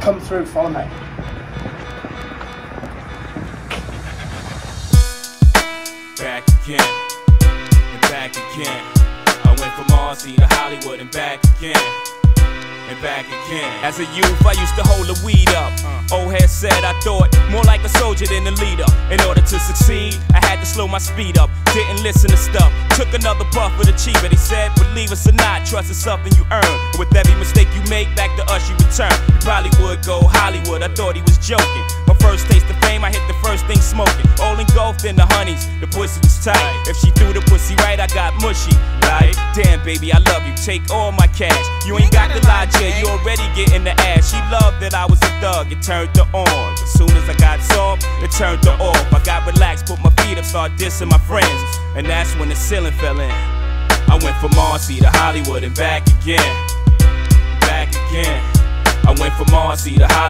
Come through, follow me. Back again, and back again. I went from Marcy to Hollywood and back again. And back again. As a youth, I used to hold the weed up. Uh. Old head said I thought more like a soldier than a leader. In order to succeed, I had to slow my speed up. Didn't listen to stuff. Took another puff of the cheap, but he said, believe us or not, trust is something you earn. With every mistake you make, back to us you return. You probably would go Hollywood. I thought he was joking. My first taste of fame, I hit the first thing smoking. All engulfed in the honeys. The pussy was tight. If she threw the pussy right, I got. Baby, I love you. Take all my cash. You ain't got the lie. You already getting the ass. She loved that I was a thug. It turned her on. As soon as I got soft, it turned her off. I got relaxed, put my feet up, start dissing my friends. And that's when the ceiling fell in. I went from Marcy to Hollywood and back again. Back again. I went from Marcy to Hollywood.